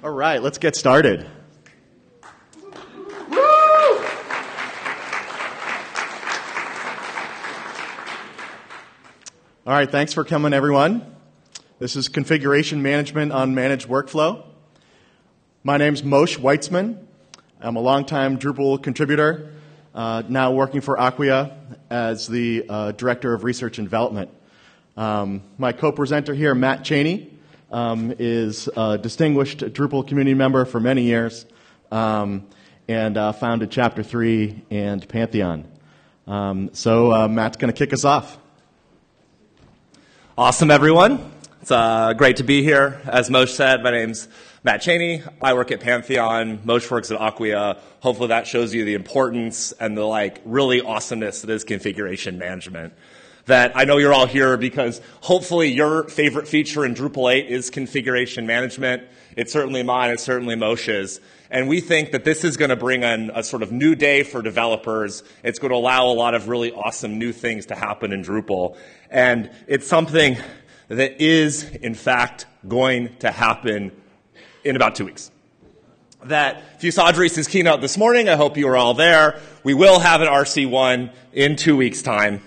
All right, let's get started. All right, thanks for coming, everyone. This is Configuration Management on Managed Workflow. My name's Moshe Weitzman. I'm a longtime Drupal contributor, uh, now working for Acquia as the uh, Director of Research and Development. Um, my co-presenter here, Matt Cheney, um, is a distinguished Drupal community member for many years um, and uh, founded Chapter 3 and Pantheon. Um, so uh, Matt's going to kick us off. Awesome, everyone. It's uh, great to be here. As Moshe said, my name's Matt Cheney. I work at Pantheon. Moshe works at Acquia. Hopefully that shows you the importance and the like really awesomeness that is configuration management. That I know you're all here because hopefully your favorite feature in Drupal 8 is configuration management. It's certainly mine. It's certainly Moshe's. And we think that this is going to bring in a sort of new day for developers. It's going to allow a lot of really awesome new things to happen in Drupal. And it's something that is, in fact, going to happen in about two weeks. That if you saw Dries' keynote this morning, I hope you were all there. We will have an RC1 in two weeks' time.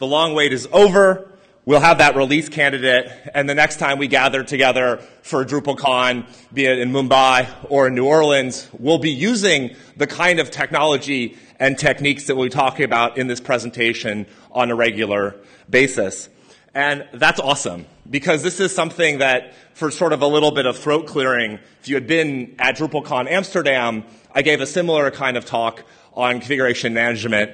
The long wait is over. We'll have that release candidate, and the next time we gather together for DrupalCon, be it in Mumbai or in New Orleans, we'll be using the kind of technology and techniques that we'll be talking about in this presentation on a regular basis. And that's awesome because this is something that, for sort of a little bit of throat clearing, if you had been at DrupalCon Amsterdam, I gave a similar kind of talk on configuration management.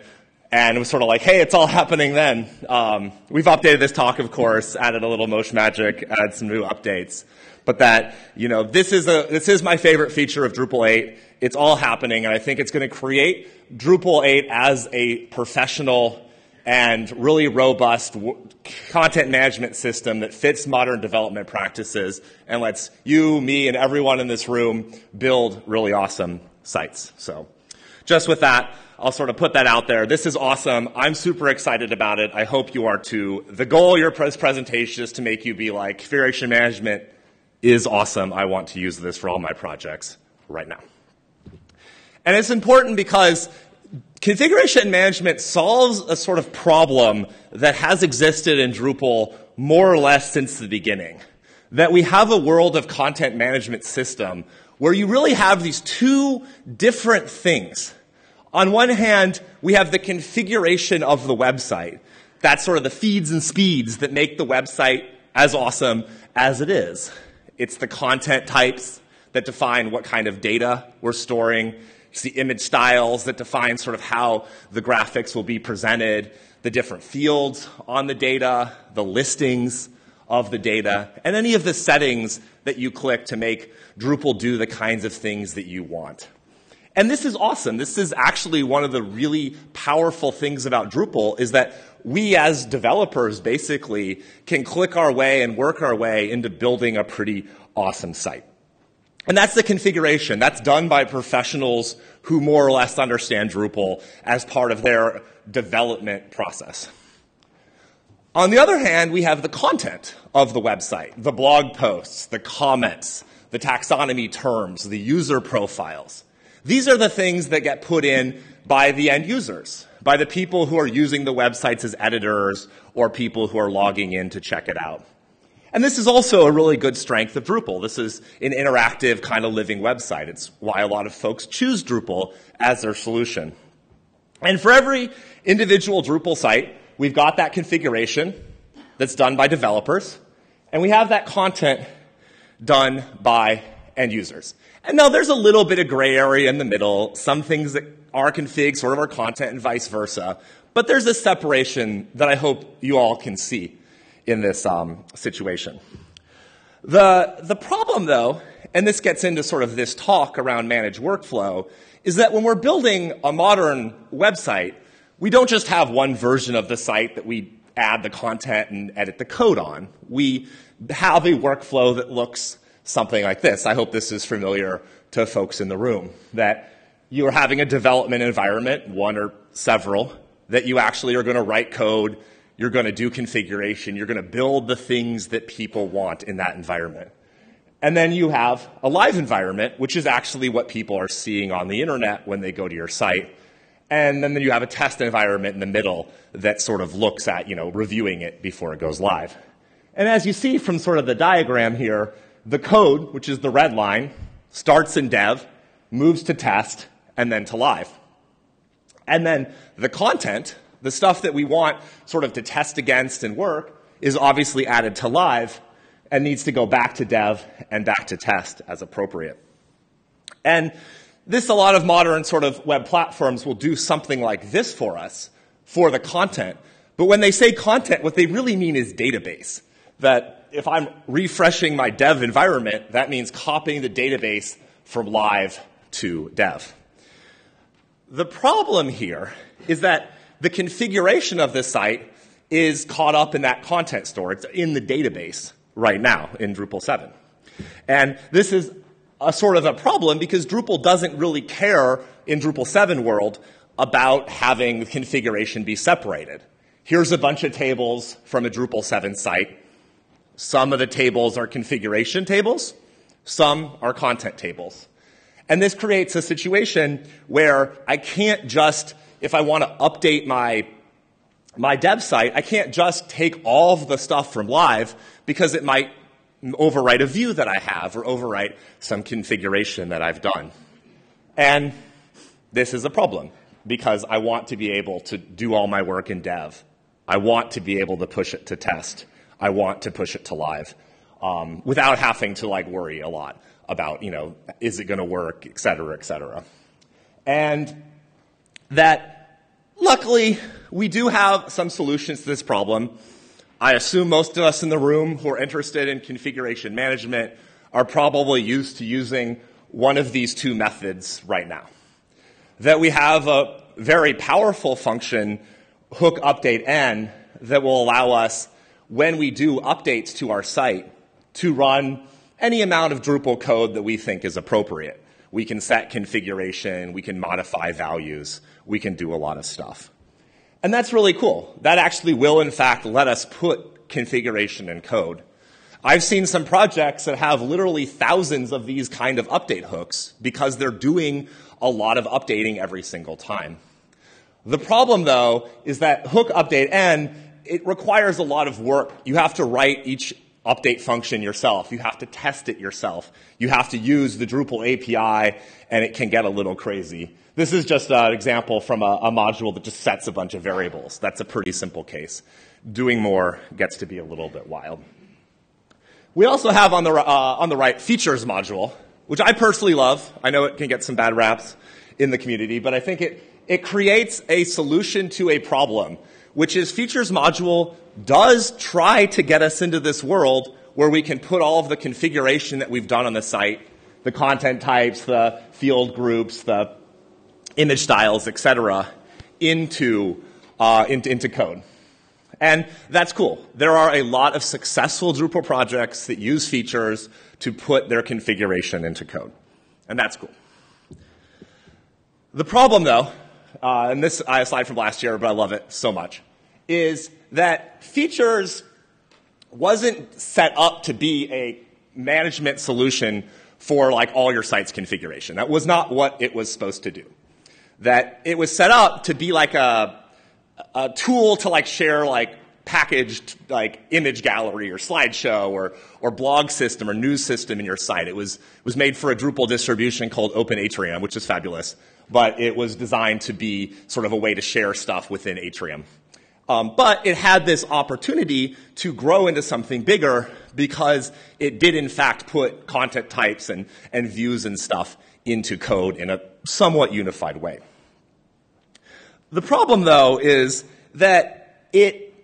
And it was sort of like, hey, it's all happening then. Um, we've updated this talk, of course, added a little Moshe magic, added some new updates. But that, you know, this is, a, this is my favorite feature of Drupal 8. It's all happening, and I think it's going to create Drupal 8 as a professional and really robust content management system that fits modern development practices and lets you, me, and everyone in this room build really awesome sites. So, just with that, I'll sort of put that out there. This is awesome. I'm super excited about it. I hope you are too. The goal of your presentation is to make you be like, configuration management is awesome. I want to use this for all my projects right now. And it's important because configuration management solves a sort of problem that has existed in Drupal more or less since the beginning. That we have a world of content management system where you really have these two different things. On one hand, we have the configuration of the website. That's sort of the feeds and speeds that make the website as awesome as it is. It's the content types that define what kind of data we're storing. It's the image styles that define sort of how the graphics will be presented, the different fields on the data, the listings of the data, and any of the settings that you click to make Drupal do the kinds of things that you want. And this is awesome. This is actually one of the really powerful things about Drupal is that we as developers basically can click our way and work our way into building a pretty awesome site. And that's the configuration. That's done by professionals who more or less understand Drupal as part of their development process. On the other hand, we have the content of the website, the blog posts, the comments, the taxonomy terms, the user profiles. These are the things that get put in by the end users, by the people who are using the websites as editors or people who are logging in to check it out. And this is also a really good strength of Drupal. This is an interactive kind of living website. It's why a lot of folks choose Drupal as their solution. And for every individual Drupal site, we've got that configuration that's done by developers, and we have that content done by end users. And now there's a little bit of gray area in the middle, some things that are config sort of our content and vice versa, but there's a separation that I hope you all can see in this um, situation. The, the problem, though, and this gets into sort of this talk around managed workflow, is that when we're building a modern website, we don't just have one version of the site that we add the content and edit the code on. We have a workflow that looks something like this. I hope this is familiar to folks in the room. That you're having a development environment, one or several, that you actually are going to write code you're going to do configuration. You're going to build the things that people want in that environment. And then you have a live environment, which is actually what people are seeing on the internet when they go to your site. And then you have a test environment in the middle that sort of looks at, you know, reviewing it before it goes live. And as you see from sort of the diagram here, the code, which is the red line, starts in dev, moves to test, and then to live. And then the content, the stuff that we want sort of to test against and work, is obviously added to live and needs to go back to dev and back to test as appropriate. And this, a lot of modern sort of web platforms will do something like this for us for the content. But when they say content, what they really mean is database. That if I'm refreshing my dev environment, that means copying the database from live to dev. The problem here is that the configuration of this site is caught up in that content store. It's in the database right now in Drupal 7. And this is a sort of a problem because Drupal doesn't really care in Drupal 7 world about having configuration be separated. Here's a bunch of tables from a Drupal 7 site. Some of the tables are configuration tables. Some are content tables. And this creates a situation where I can't just, if I want to update my my dev site, I can't just take all of the stuff from live because it might overwrite a view that I have or overwrite some configuration that I've done. And this is a problem because I want to be able to do all my work in dev. I want to be able to push it to test. I want to push it to live um, without having to like worry a lot about, you know, is it going to work, et cetera, et cetera. And that Luckily, we do have some solutions to this problem. I assume most of us in the room who are interested in configuration management are probably used to using one of these two methods right now. That we have a very powerful function, hook update n, that will allow us, when we do updates to our site, to run any amount of Drupal code that we think is appropriate. We can set configuration, we can modify values, we can do a lot of stuff. And that's really cool. That actually will, in fact, let us put configuration in code. I've seen some projects that have literally thousands of these kind of update hooks because they're doing a lot of updating every single time. The problem, though, is that hook update n, it requires a lot of work. You have to write each update function yourself. You have to test it yourself. You have to use the Drupal API, and it can get a little crazy. This is just an example from a, a module that just sets a bunch of variables. That's a pretty simple case. Doing more gets to be a little bit wild. We also have on the, uh, on the right features module, which I personally love. I know it can get some bad raps in the community, but I think it, it creates a solution to a problem which is features module does try to get us into this world where we can put all of the configuration that we've done on the site, the content types, the field groups, the image styles, etc., into, uh, into, into code. And that's cool. There are a lot of successful Drupal projects that use features to put their configuration into code. And that's cool. The problem, though, uh, and this I slide from last year, but I love it so much, is that features wasn't set up to be a management solution for like all your site's configuration. That was not what it was supposed to do. That it was set up to be like a, a tool to like share like packaged like image gallery or slideshow or, or blog system or news system in your site. It was, was made for a Drupal distribution called Open Atrium, which is fabulous, but it was designed to be sort of a way to share stuff within Atrium. Um, but it had this opportunity to grow into something bigger because it did in fact put content types and, and views and stuff into code in a somewhat unified way. The problem though is that it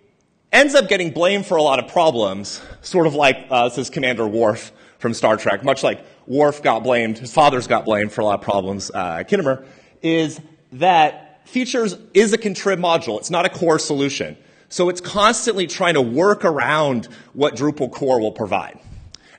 ends up getting blamed for a lot of problems, sort of like uh, says Commander Worf from Star Trek, much like Worf got blamed, his fathers got blamed for a lot of problems uh, Khitomer, is that features is a contrib module. It's not a core solution. So it's constantly trying to work around what Drupal core will provide.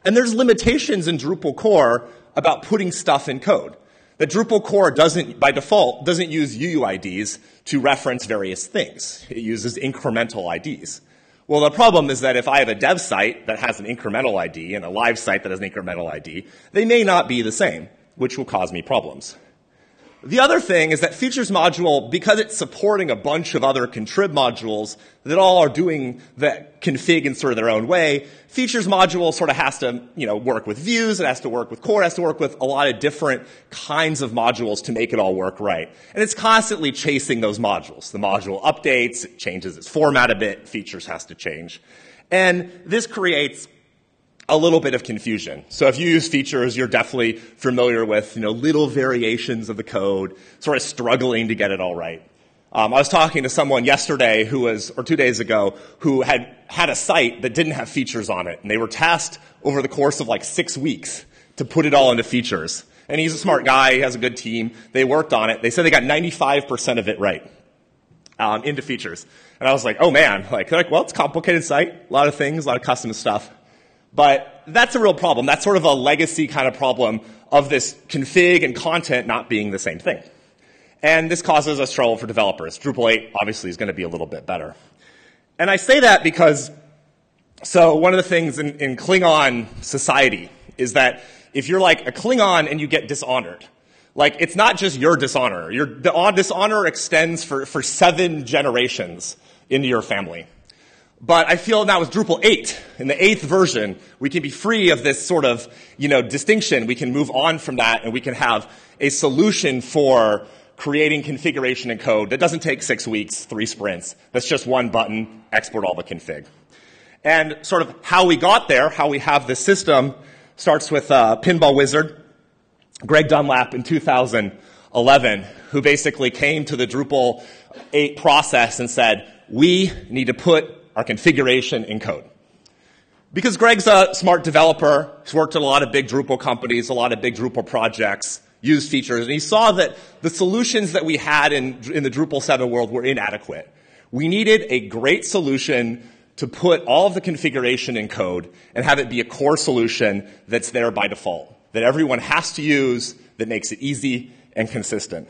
And there's limitations in Drupal core about putting stuff in code. That Drupal core doesn't, by default, doesn't use UUIDs to reference various things. It uses incremental IDs. Well, the problem is that if I have a dev site that has an incremental ID and a live site that has an incremental ID, they may not be the same, which will cause me problems. The other thing is that features module, because it's supporting a bunch of other contrib modules that all are doing the config in sort of their own way, features module sort of has to, you know, work with views, it has to work with core, it has to work with a lot of different kinds of modules to make it all work right. And it's constantly chasing those modules. The module updates, it changes its format a bit, features has to change. And this creates a little bit of confusion. So if you use features, you're definitely familiar with, you know, little variations of the code, sort of struggling to get it all right. Um, I was talking to someone yesterday who was, or two days ago, who had had a site that didn't have features on it, and they were tasked over the course of like six weeks to put it all into features. And he's a smart guy, he has a good team. They worked on it. They said they got 95% of it right um, into features. And I was like, oh man, like, they're like, well, it's a complicated site, a lot of things, a lot of custom stuff. But that's a real problem. That's sort of a legacy kind of problem of this config and content not being the same thing. And this causes us trouble for developers. Drupal 8 obviously is going to be a little bit better. And I say that because, so one of the things in, in Klingon society is that if you're like a Klingon and you get dishonored, like it's not just your dishonor. Your the uh, dishonor extends for, for seven generations into your family. But I feel now with Drupal 8, in the eighth version, we can be free of this sort of, you know, distinction. We can move on from that and we can have a solution for creating configuration and code that doesn't take six weeks, three sprints. That's just one button, export all the config. And sort of how we got there, how we have this system, starts with uh, Pinball Wizard, Greg Dunlap in 2011, who basically came to the Drupal 8 process and said, we need to put our configuration in code. Because Greg's a smart developer, he's worked at a lot of big Drupal companies, a lot of big Drupal projects, used features, and he saw that the solutions that we had in, in the Drupal 7 world were inadequate. We needed a great solution to put all of the configuration in code and have it be a core solution that's there by default, that everyone has to use, that makes it easy and consistent.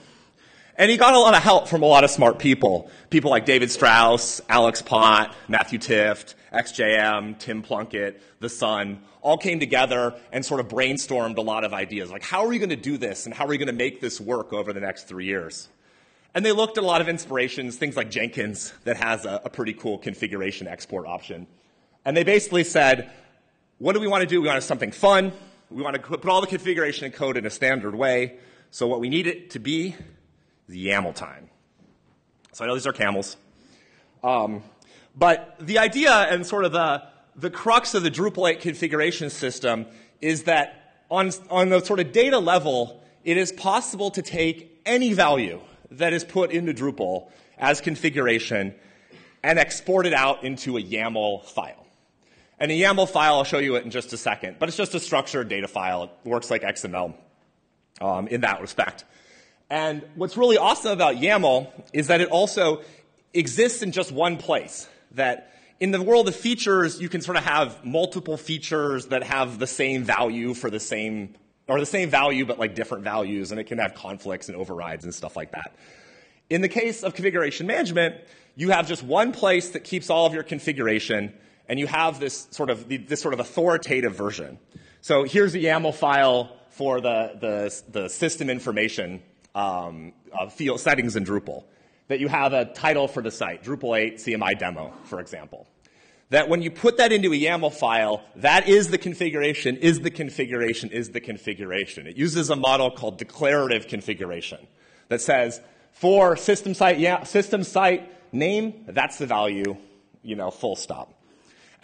And he got a lot of help from a lot of smart people. People like David Strauss, Alex Pott, Matthew Tift, XJM, Tim Plunkett, The Sun, all came together and sort of brainstormed a lot of ideas. Like, how are we going to do this and how are we going to make this work over the next three years? And they looked at a lot of inspirations, things like Jenkins that has a, a pretty cool configuration export option. And they basically said, what do we want to do? We want to something fun. We want to put all the configuration and code in a standard way. So what we need it to be the YAML time. So I know these are camels. Um, but the idea and sort of the, the crux of the Drupal 8 configuration system is that on, on the sort of data level, it is possible to take any value that is put into Drupal as configuration and export it out into a YAML file. And a YAML file, I'll show you it in just a second, but it's just a structured data file. It works like XML um, in that respect. And what's really awesome about YAML is that it also exists in just one place. That in the world of features, you can sort of have multiple features that have the same value for the same, or the same value but like different values, and it can have conflicts and overrides and stuff like that. In the case of configuration management, you have just one place that keeps all of your configuration, and you have this sort of, this sort of authoritative version. So here's the YAML file for the, the, the system information um, uh, field settings in Drupal. That you have a title for the site, Drupal 8 CMI demo, for example. That when you put that into a YAML file, that is the configuration, is the configuration, is the configuration. It uses a model called declarative configuration that says, for system site, yeah, system site name, that's the value, you know, full stop.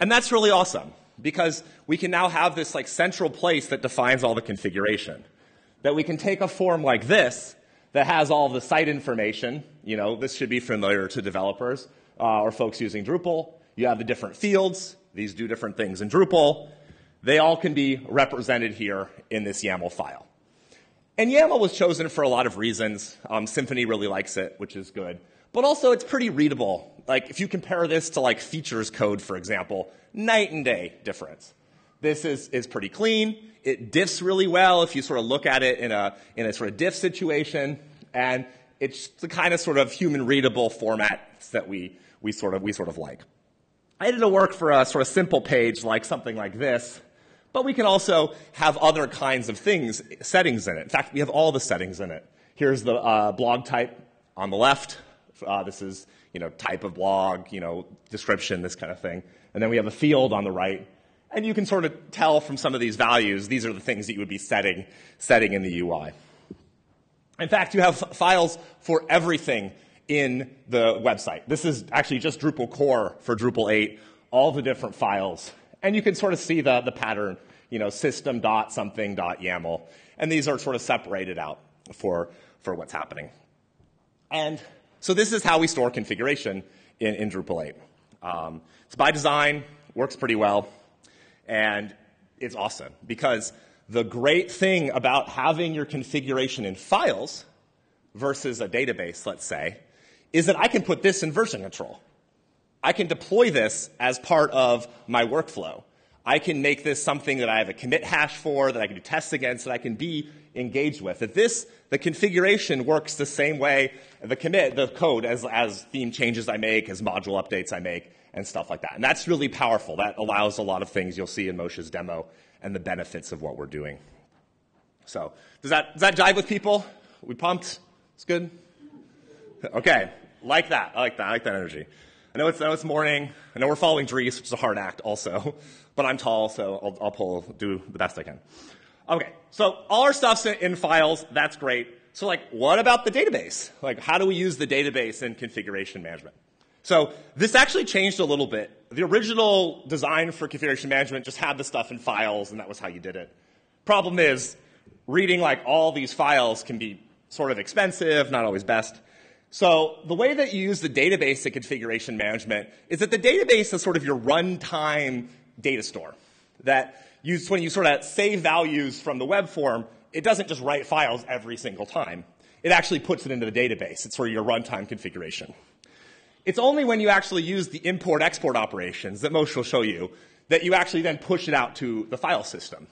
And that's really awesome because we can now have this like central place that defines all the configuration. That we can take a form like this that has all the site information. You know, this should be familiar to developers uh, or folks using Drupal. You have the different fields. These do different things in Drupal. They all can be represented here in this YAML file. And YAML was chosen for a lot of reasons. Um, Symfony really likes it, which is good. But also, it's pretty readable. Like, if you compare this to like features code, for example, night and day difference. This is, is pretty clean. It diffs really well if you sort of look at it in a, in a sort of diff situation. And it's the kind of sort of human readable format that we, we, sort of, we sort of like. I did a work for a sort of simple page like something like this, but we can also have other kinds of things, settings in it. In fact, we have all the settings in it. Here's the uh, blog type on the left. Uh, this is, you know, type of blog, you know, description, this kind of thing. And then we have a field on the right. And you can sort of tell from some of these values, these are the things that you would be setting, setting in the UI. In fact, you have files for everything in the website. This is actually just Drupal core for Drupal 8, all the different files. And you can sort of see the, the pattern, you know, system.something.yaml. And these are sort of separated out for, for what's happening. And so this is how we store configuration in, in Drupal 8. Um, it's by design, works pretty well, and it's awesome because the great thing about having your configuration in files versus a database, let's say, is that I can put this in version control. I can deploy this as part of my workflow. I can make this something that I have a commit hash for, that I can do tests against, that I can be engaged with. That this, the configuration works the same way, the commit, the code, as, as theme changes I make, as module updates I make, and stuff like that. And that's really powerful. That allows a lot of things you'll see in Moshe's demo and the benefits of what we're doing. So, does that, does that jive with people? We pumped? It's good? Okay. Like that. I like that. I like that energy. I know it's, I know it's morning. I know we're following Dries, which is a hard act also. But I'm tall, so I'll, I'll pull, do the best I can. Okay. So all our stuff's in, in files. That's great. So like, what about the database? Like, how do we use the database in configuration management? So this actually changed a little bit. The original design for configuration management just had the stuff in files, and that was how you did it. Problem is, reading like all these files can be sort of expensive, not always best. So the way that you use the database in configuration management is that the database is sort of your runtime data store. That when you sort of save values from the web form, it doesn't just write files every single time. It actually puts it into the database. It's sort of your runtime configuration. It's only when you actually use the import export operations that Moshe will show you that you actually then push it out to the file system.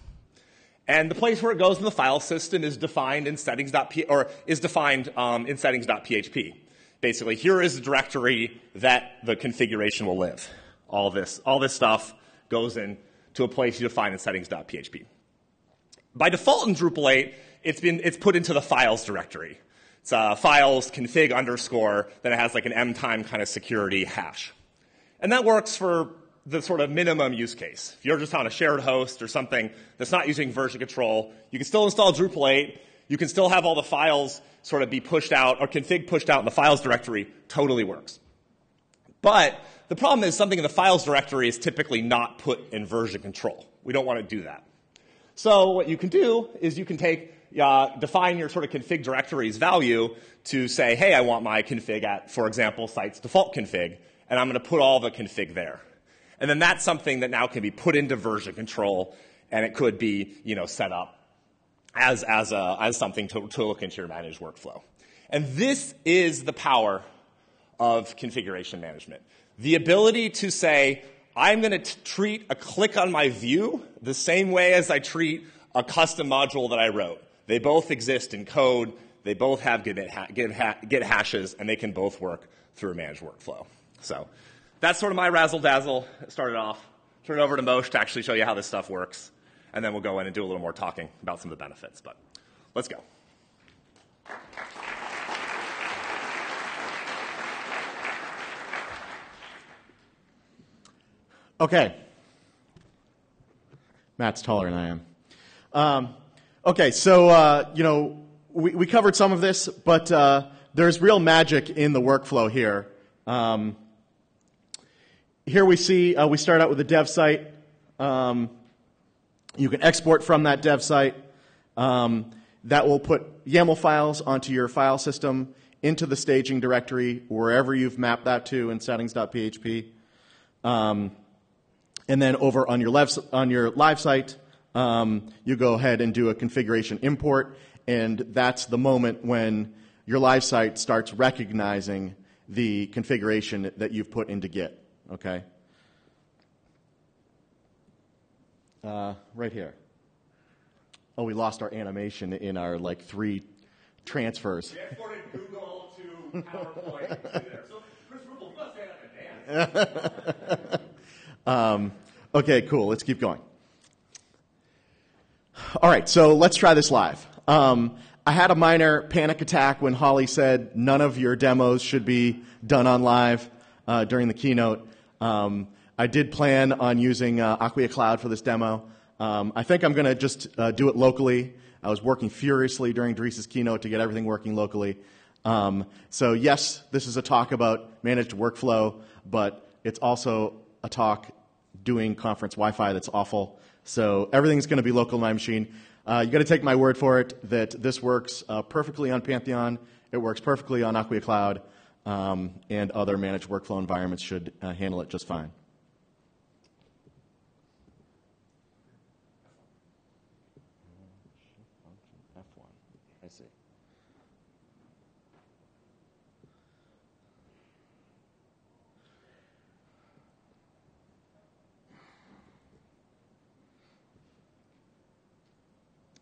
And the place where it goes in the file system is defined in settings.p or is defined um, in settings.php. Basically, here is the directory that the configuration will live. All this, all this stuff goes in to a place you define in settings.php. By default in Drupal 8, it's been it's put into the files directory. It's uh, files config underscore, then it has like an m time kind of security hash. And that works for the sort of minimum use case. If you're just on a shared host or something that's not using version control, you can still install Drupal 8. You can still have all the files sort of be pushed out or config pushed out in the files directory. Totally works. But the problem is something in the files directory is typically not put in version control. We don't want to do that. So what you can do is you can take uh, define your sort of config directory's value to say, hey, I want my config at, for example, site's default config, and I'm going to put all the config there. And then that's something that now can be put into version control, and it could be, you know, set up as, as, a, as something to, to look into your managed workflow. And this is the power of configuration management. The ability to say, I'm going to treat a click on my view the same way as I treat a custom module that I wrote. They both exist in code. They both have Git, Git hashes, and they can both work through a managed workflow. So that's sort of my razzle dazzle. Started off. Turn it over to Moshe to actually show you how this stuff works, and then we'll go in and do a little more talking about some of the benefits. But let's go. Okay. Matt's taller than I am. Um, okay, so, uh, you know, we, we, covered some of this, but uh, there's real magic in the workflow here. Um, here we see uh, we start out with a dev site. Um, you can export from that dev site. Um, that will put YAML files onto your file system into the staging directory, wherever you've mapped that to in settings.php. Um, and then over on your, live, on your live site, um, you go ahead and do a configuration import, and that's the moment when your live site starts recognizing the configuration that you've put into Git. Okay? Uh, right here. Oh, we lost our animation in our like three transfers. We exported Google to PowerPoint. so Chris must dance. Um, okay, cool. Let's keep going. All right, so let's try this live. Um, I had a minor panic attack when Holly said none of your demos should be done on live uh, during the keynote. Um, I did plan on using uh, Acquia Cloud for this demo. Um, I think I'm going to just uh, do it locally. I was working furiously during Dries' keynote to get everything working locally. Um, so yes, this is a talk about managed workflow, but it's also a talk doing conference Wi-Fi that's awful. So everything's going to be local my machine. Uh, you got to take my word for it that this works uh, perfectly on Pantheon. It works perfectly on Acquia Cloud, um, and other managed workflow environments should uh, handle it just fine.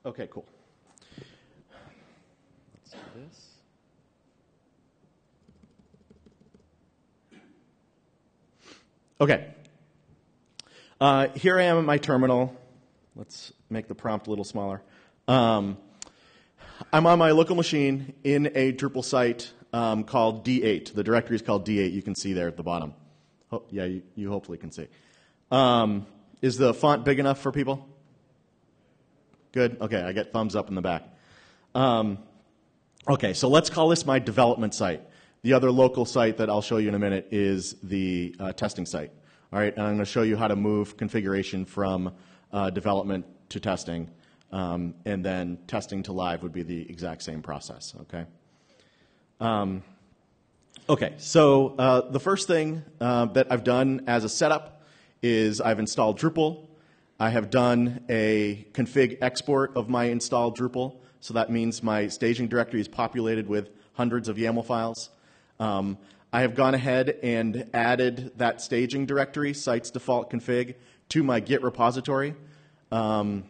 Okay, cool. Let's do this. Okay. Uh, here I am at my terminal. Let's make the prompt a little smaller. Um, I'm on my local machine in a Drupal site um, called D8. The directory is called D8. You can see there at the bottom. Oh, yeah, you, you, hopefully can see. Um, is the font big enough for people? Good. Okay, I get thumbs up in the back. Um, okay, so let's call this my development site. The other local site that I'll show you in a minute is the uh, testing site. All right, and I'm going to show you how to move configuration from uh, development to testing. Um, and then testing to live would be the exact same process, okay? Um, okay, so uh, the first thing uh, that I've done as a setup is I've installed Drupal. I have done a config export of my installed Drupal, so that means my staging directory is populated with hundreds of YAML files. Um, I have gone ahead and added that staging directory, sites default config, to my Git repository. Um,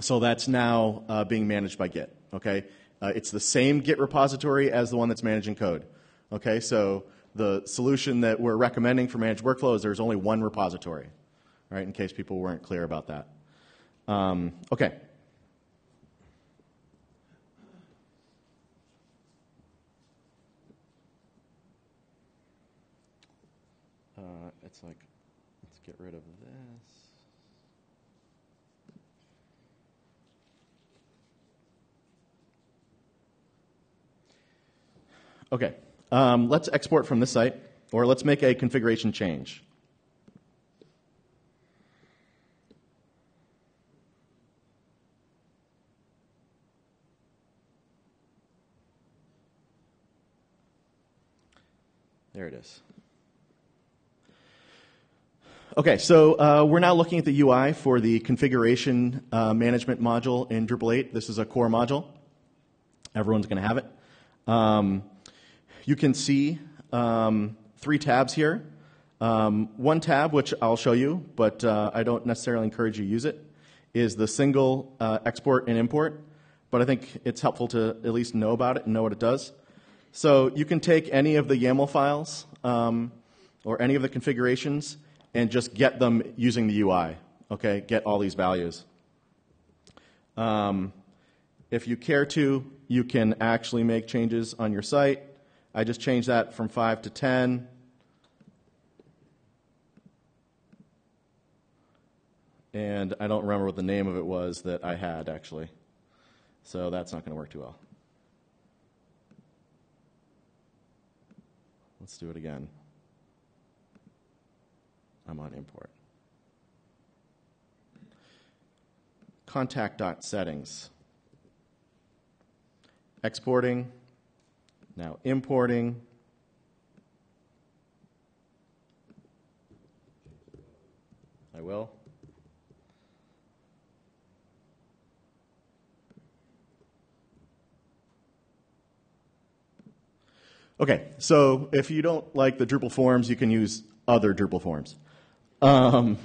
so that's now uh, being managed by Git. Okay, uh, it's the same Git repository as the one that's managing code. Okay, so the solution that we're recommending for managed workflow is there's only one repository, right? In case people weren't clear about that. Um, okay. Uh, it's like, let's get rid of this. Okay, um, let's export from this site, or let's make a configuration change. There it is. Okay, so uh, we're now looking at the UI for the configuration uh, management module in Drupal 8. This is a core module. Everyone's going to have it. Um, you can see um, three tabs here. Um, one tab, which I'll show you, but uh, I don't necessarily encourage you to use it, is the single uh, export and import. But I think it's helpful to at least know about it and know what it does. So you can take any of the YAML files um, or any of the configurations and just get them using the UI. Okay, get all these values. Um, if you care to, you can actually make changes on your site I just changed that from 5 to 10. And I don't remember what the name of it was that I had, actually. So that's not going to work too well. Let's do it again. I'm on import. Contact.settings. Exporting. Now importing. I will. Okay, so if you don't like the Drupal forms, you can use other Drupal forms. Um,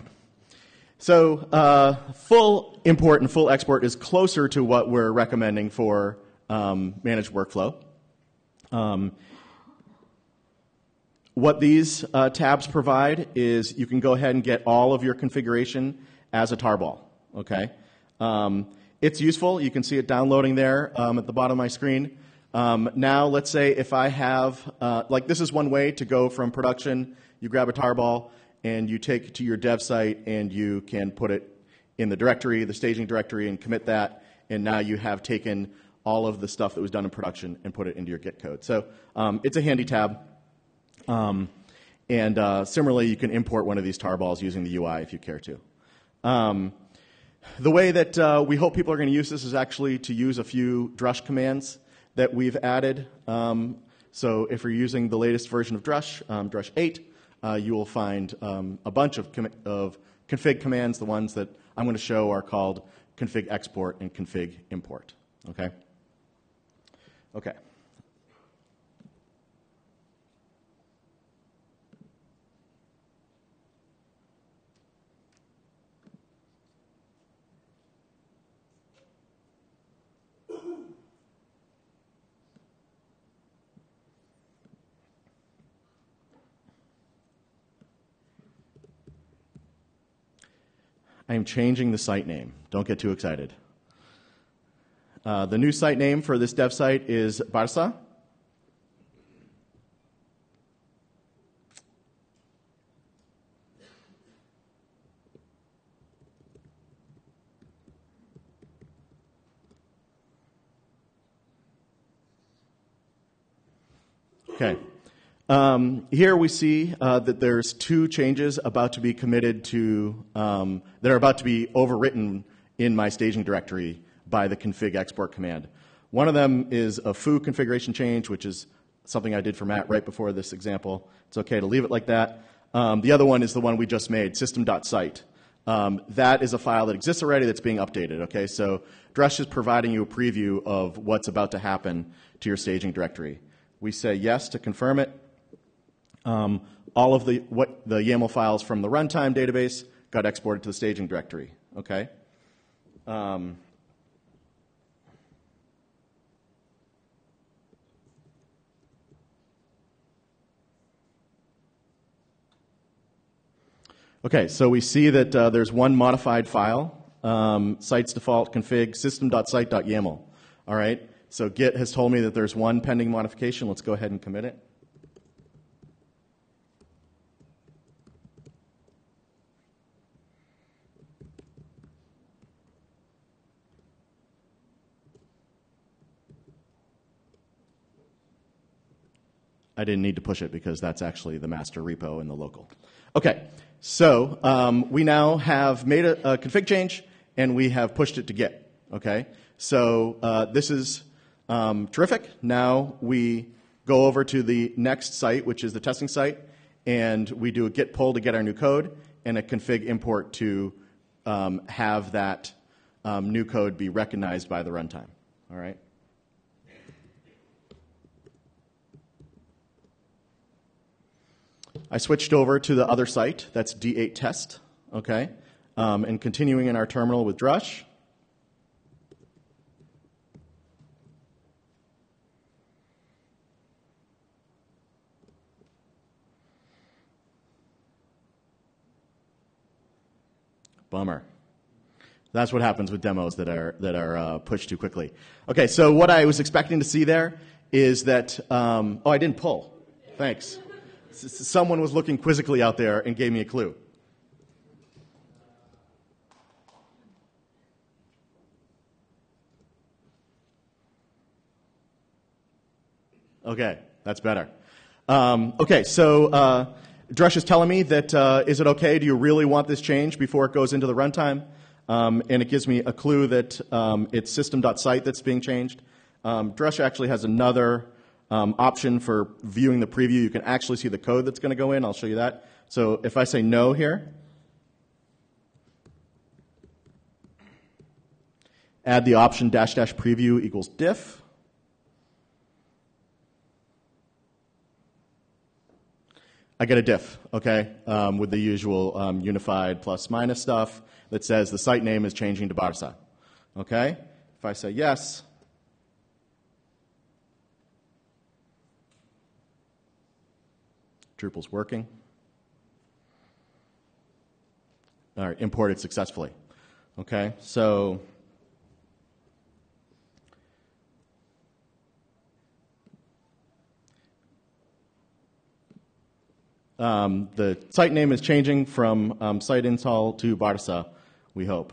so uh, full import and full export is closer to what we're recommending for um, managed workflow. Um, what these uh, tabs provide is you can go ahead and get all of your configuration as a tarball. Okay, um, it's useful. You can see it downloading there um, at the bottom of my screen. Um, now, let's say if I have, uh, like, this is one way to go from production. You grab a tarball and you take it to your dev site and you can put it in the directory, the staging directory, and commit that. And now you have taken all of the stuff that was done in production and put it into your Git code. So um, it's a handy tab. Um, and uh, similarly, you can import one of these tarballs using the UI if you care to. Um, the way that uh, we hope people are going to use this is actually to use a few Drush commands that we've added. Um, so if you're using the latest version of Drush, um, Drush 8, uh, you will find um, a bunch of, of config commands. The ones that I'm going to show are called config export and config import. Okay? Okay. I am changing the site name. Don't get too excited. Uh, the new site name for this dev site is Barsa. Okay. Um, here we see uh, that there's two changes about to be committed to, um, that are about to be overwritten in my staging directory by the config export command. One of them is a foo configuration change, which is something I did for Matt right before this example. It's okay to leave it like that. Um, the other one is the one we just made, system.site. Um, that is a file that exists already that's being updated. Okay, so Drush is providing you a preview of what's about to happen to your staging directory. We say yes to confirm it. Um, all of the, what, the YAML files from the runtime database got exported to the staging directory. Okay. Um, okay, so we see that uh, there's one modified file, um, sites default config system.site.yaml. All right, so Git has told me that there's one pending modification. Let's go ahead and commit it. I didn't need to push it because that's actually the master repo in the local. Okay, so um, we now have made a, a, config change and we have pushed it to Git. Okay, so uh, this is um, terrific. Now we go over to the next site, which is the testing site, and we do a git pull to get our new code and a config import to um, have that um, new code be recognized by the runtime. All right. I switched over to the other site, that's D8 test, okay? Um, and continuing in our terminal with Drush. Bummer. That's what happens with demos that are that are uh, pushed too quickly. Okay, so what I was expecting to see there is that. Um, oh, I didn't pull. Thanks someone was looking quizzically out there and gave me a clue. Okay, that's better. Um, okay, so uh, Drush is telling me that uh, is it okay? Do you really want this change before it goes into the runtime? Um, and it gives me a clue that um, it's system.site that's being changed. Um, Drush actually has another um, option for viewing the preview. You can actually see the code that's going to go in. I'll show you that. So if I say no here, add the option dash dash preview equals diff. I get a diff, okay, um, with the usual um, unified plus minus stuff that says the site name is changing to Barsa. Okay? If I say yes, Drupal's working. All right, imported successfully. Okay, so um, the site name is changing from um, site install to Barsa, we hope.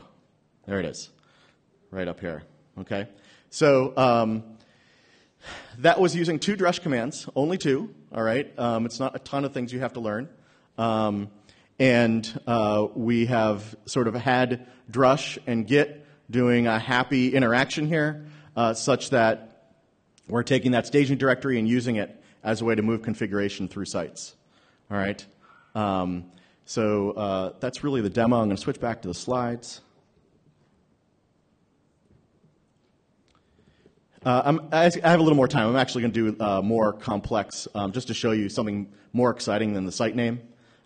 There it is, right up here. Okay, so um, that was using two Drush commands, only two. All right, um, it's not a ton of things you have to learn. Um, and uh, we have sort of had Drush and Git doing a happy interaction here, uh, such that we're taking that staging directory and using it as a way to move configuration through sites. All right. Um, so uh, that's really the demo. I'm going to switch back to the slides. Uh, i have a little more time. I'm actually going to do uh, more complex, um, just to show you something more exciting than the site name.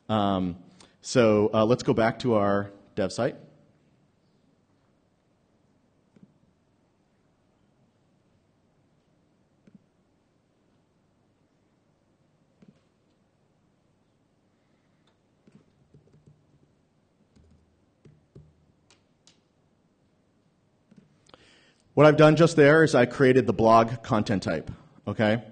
Um, so uh, let's go back to our dev site. What I've done just there is I created the blog content type, okay?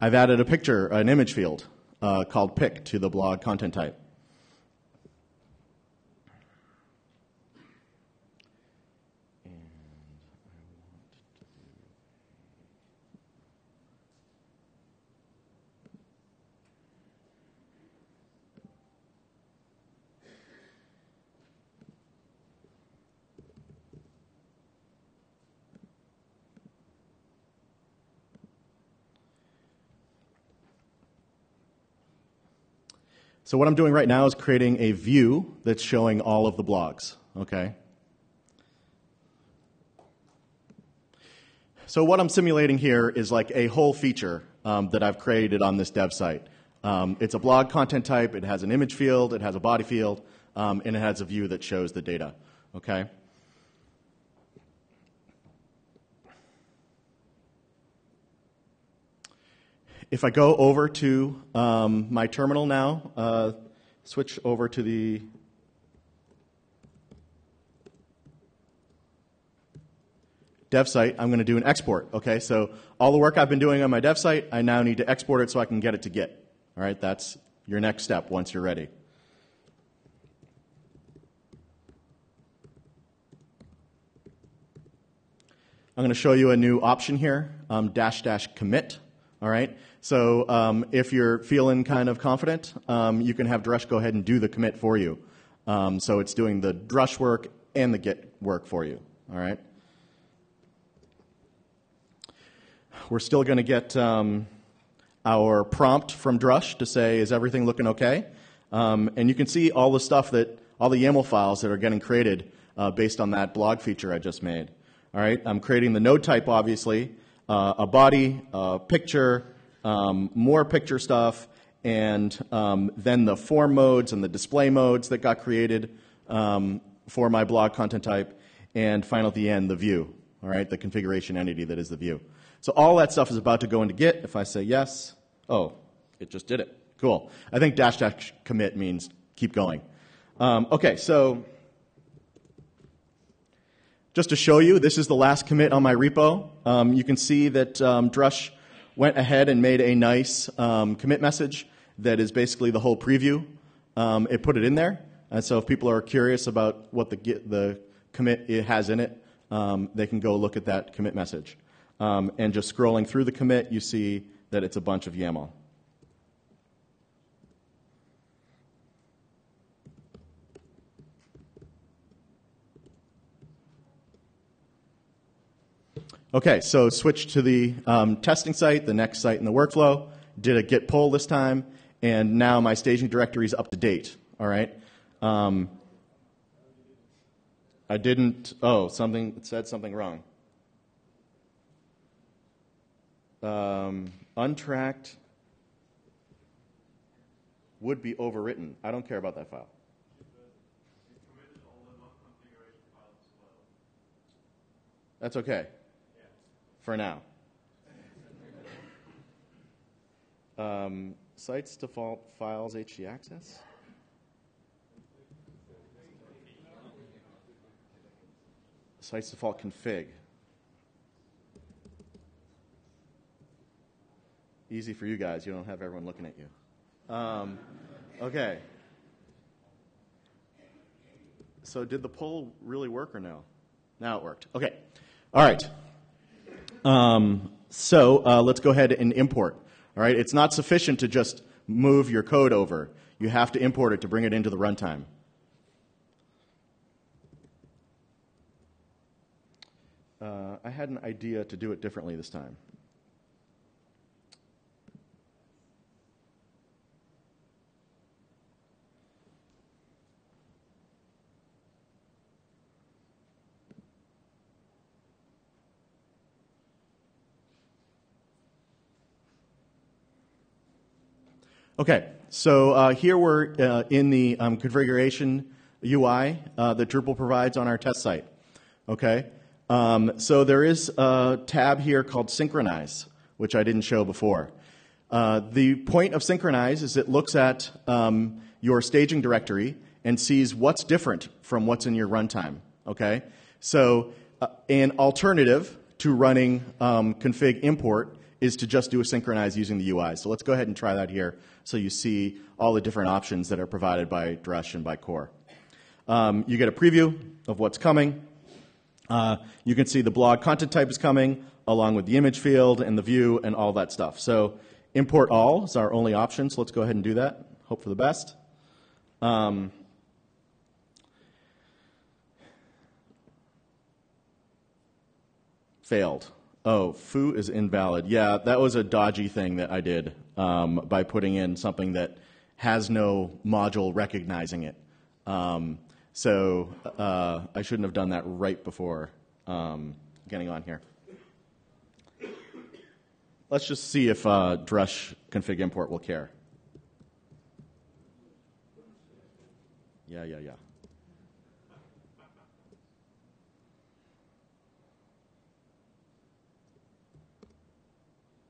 I've added a picture, an image field uh, called pic to the blog content type. So what I'm doing right now is creating a view that's showing all of the blogs, okay? So what I'm simulating here is like a whole feature um, that I've created on this dev site. Um, it's a blog content type, it has an image field, it has a body field, um, and it has a view that shows the data, okay? If I go over to um, my terminal now, uh, switch over to the dev site, I'm going to do an export. Okay, so all the work I've been doing on my dev site, I now need to export it so I can get it to Git. All right, that's your next step once you're ready. I'm going to show you a new option here, um, dash dash commit. All right. So um, if you're feeling kind of confident, um, you can have Drush go ahead and do the commit for you. Um, so it's doing the Drush work and the Git work for you. All right. We're still going to get um, our prompt from Drush to say, "Is everything looking okay?" Um, and you can see all the stuff that all the YAML files that are getting created uh, based on that blog feature I just made. All right. I'm creating the node type, obviously, uh, a body, a picture um, more picture stuff, and um, then the form modes and the display modes that got created um, for my blog content type, and finally at the end, the view, all right, the configuration entity that is the view. So all that stuff is about to go into Git. If I say yes, oh, it just did it. Cool. I think dash dash commit means keep going. Um, okay, so just to show you, this is the last commit on my repo. Um, you can see that um, Drush went ahead and made a nice um, commit message that is basically the whole preview. Um, it put it in there. And so if people are curious about what the, the commit it has in it, um, they can go look at that commit message. Um, and just scrolling through the commit, you see that it's a bunch of YAML. Okay, so switched to the um, testing site, the next site in the workflow, did a git pull this time, and now my staging directory is up to date. All right. Um, I didn't. Oh, something it said something wrong. Um, untracked would be overwritten. I don't care about that file. That's okay. For now. Um, sites default files htaccess. Sites default config. Easy for you guys. You don't have everyone looking at you. Um, okay. So, did the poll really work or no? Now it worked. Okay. All right. Um, so, uh, let's go ahead and import. All right. It's not sufficient to just move your code over, you have to import it to bring it into the runtime. Uh, I had an idea to do it differently this time. Okay, so uh, here we're uh, in the um, configuration UI uh, that Drupal provides on our test site. Okay, um, so there is a tab here called Synchronize, which I didn't show before. Uh, the point of Synchronize is it looks at um, your staging directory and sees what's different from what's in your runtime. Okay, so uh, an alternative to running um, config import is to just do a synchronize using the UI. So let's go ahead and try that here so you see all the different options that are provided by Drush and by Core. Um, you get a preview of what's coming. Uh, you can see the blog content type is coming along with the image field and the view and all that stuff. So import all is our only option, so let's go ahead and do that. Hope for the best. Um, failed. Oh, foo is invalid. Yeah, that was a dodgy thing that I did um, by putting in something that has no module recognizing it. Um, so uh, I shouldn't have done that right before um, getting on here. Let's just see if uh, Drush config import will care. Yeah, yeah, yeah.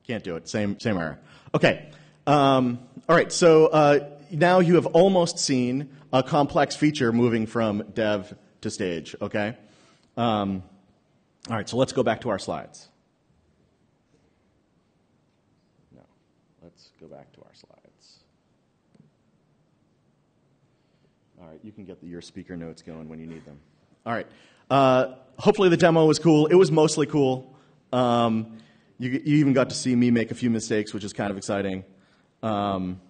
Can't do it. Same, same error. Okay. Um, all right. So uh, now you have almost seen a complex feature moving from dev to stage. Okay. Um, all right. So let's go back to our slides. No. Let's go back to our slides. All right. You can get the, your speaker notes going when you need them. All right. Uh, hopefully the demo was cool. It was mostly cool. Um, you, you even got to see me make a few mistakes, which is kind of exciting. Um,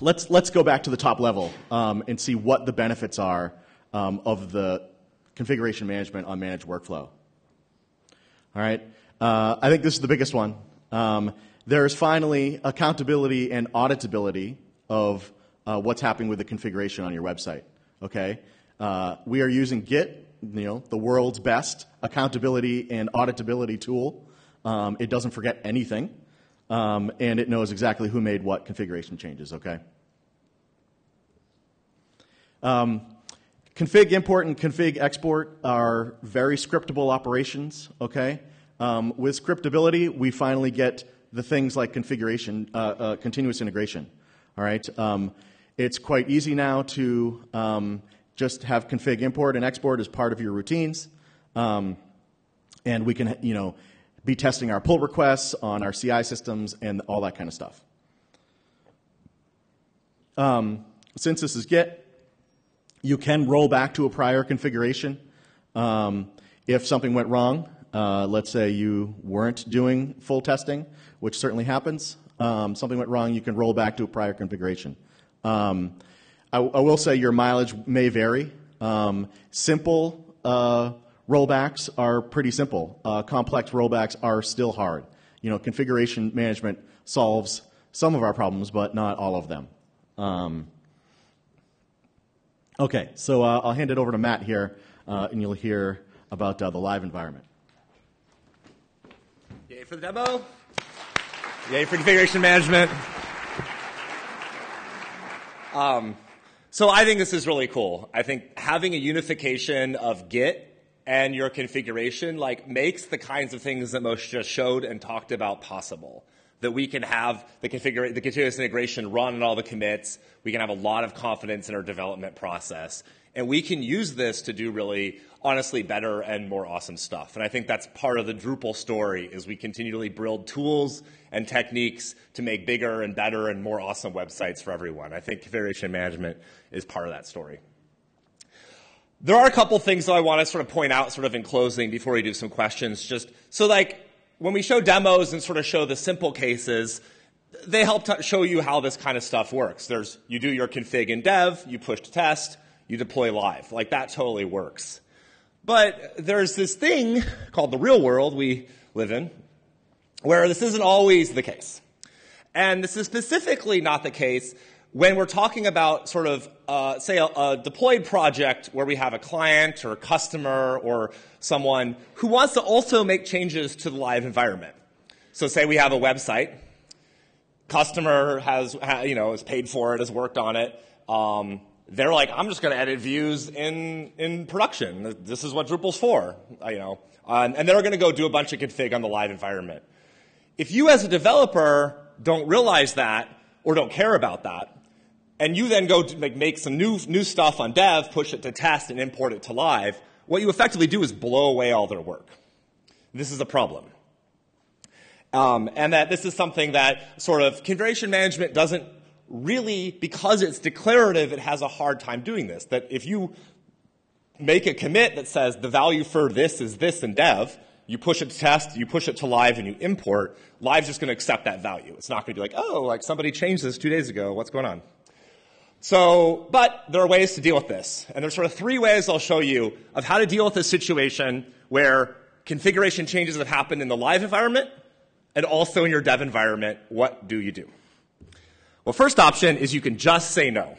let's, let's go back to the top level um, and see what the benefits are um, of the configuration management on managed workflow. All right. Uh, I think this is the biggest one. Um, there's finally accountability and auditability of uh, what's happening with the configuration on your website. Okay. Uh, we are using Git you know, the world's best accountability and auditability tool. Um, it doesn't forget anything, um, and it knows exactly who made what configuration changes, okay? Um, config import and config export are very scriptable operations, okay? Um, with scriptability, we finally get the things like configuration, uh, uh, continuous integration, all right? Um, it's quite easy now to um, just have config import and export as part of your routines. Um, and we can, you know, be testing our pull requests on our CI systems and all that kind of stuff. Um, since this is Git, you can roll back to a prior configuration. Um, if something went wrong, uh, let's say you weren't doing full testing, which certainly happens, um, something went wrong, you can roll back to a prior configuration. Um, I, I will say your mileage may vary. Um, simple uh, rollbacks are pretty simple. Uh, complex rollbacks are still hard. You know, configuration management solves some of our problems, but not all of them. Um, okay, so uh, I'll hand it over to Matt here, uh, and you'll hear about uh, the live environment. Yay for the demo. Yay for configuration management. Um, so I think this is really cool. I think having a unification of Git and your configuration like makes the kinds of things that Moshe just showed and talked about possible. That we can have the, configura- the continuous integration run on all the commits. We can have a lot of confidence in our development process. And we can use this to do really, honestly, better and more awesome stuff. And I think that's part of the Drupal story is we continually build tools and techniques to make bigger and better and more awesome websites for everyone. I think configuration management is part of that story. There are a couple things that I want to sort of point out sort of in closing before we do some questions. Just so like when we show demos and sort of show the simple cases, they help show you how this kind of stuff works. There's, you do your config in dev, you push to test, you deploy live. Like that totally works. But there's this thing called the real world we live in where this isn't always the case. And this is specifically not the case when we're talking about sort of, uh, say, a, a, deployed project where we have a client or a customer or someone who wants to also make changes to the live environment. So say we have a website, customer has, you know, has paid for it, has worked on it. Um, they're like, I'm just going to edit views in, in production. This is what Drupal's for, you know. Um, and they're going to go do a bunch of config on the live environment. If you as a developer don't realize that or don't care about that, and you then go to make, make some new, new stuff on dev, push it to test, and import it to live, what you effectively do is blow away all their work. This is a problem. Um, and that this is something that sort of configuration management doesn't really, because it's declarative, it has a hard time doing this. That if you make a commit that says the value for this is this in dev, you push it to test, you push it to live, and you import, live's just going to accept that value. It's not going to be like, oh, like somebody changed this two days ago, what's going on? So, but there are ways to deal with this. And there's sort of three ways I'll show you of how to deal with this situation where configuration changes have happened in the live environment and also in your dev environment. What do you do? Well, first option is you can just say no.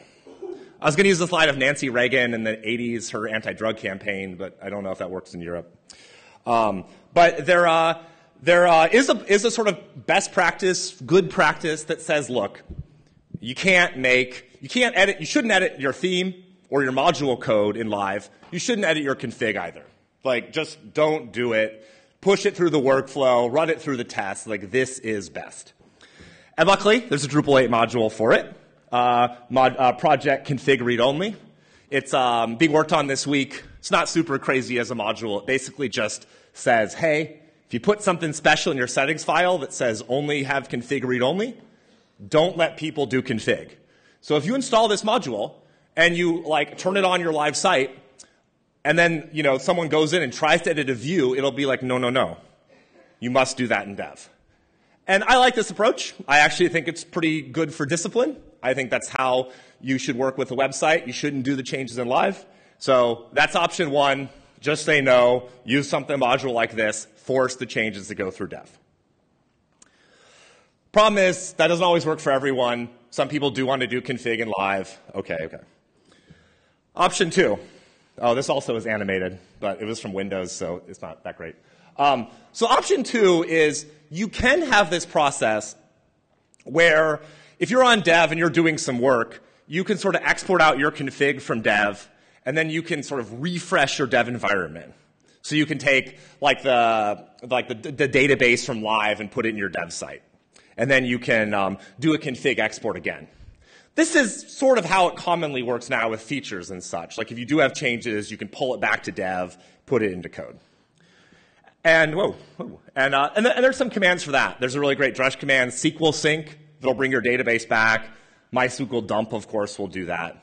I was going to use the slide of Nancy Reagan in the 80s, her anti-drug campaign, but I don't know if that works in Europe. Um, but there, uh, there uh, is a, is a sort of best practice, good practice that says, look, you can't make you can't edit, you shouldn't edit your theme or your module code in live. You shouldn't edit your config either. Like, just don't do it. Push it through the workflow, run it through the test. Like, this is best. And luckily, there's a Drupal 8 module for it. Uh, mod, uh, project config read only. It's um, being worked on this week. It's not super crazy as a module. It basically just says, hey, if you put something special in your settings file that says only have config read only, don't let people do config. So if you install this module and you like turn it on your live site, and then you know someone goes in and tries to edit a view, it'll be like, no, no, no. You must do that in dev. And I like this approach. I actually think it's pretty good for discipline. I think that's how you should work with a website. You shouldn't do the changes in live. So that's option one. Just say no. Use something module like this. Force the changes to go through dev. Problem is, that doesn't always work for everyone. Some people do want to do config and live. Okay, okay. Option two. Oh, this also is animated, but it was from Windows, so it's not that great. Um, so option two is you can have this process where if you're on dev and you're doing some work, you can sort of export out your config from dev, and then you can sort of refresh your dev environment. So you can take like the like the, the database from live and put it in your dev site and then you can um, do a config export again. This is sort of how it commonly works now with features and such. Like if you do have changes, you can pull it back to dev, put it into code. And whoa, whoa. and uh, and, th- and, there's some commands for that. There's a really great Drush command, SQL sync, that'll bring your database back. MySQL dump, of course, will do that.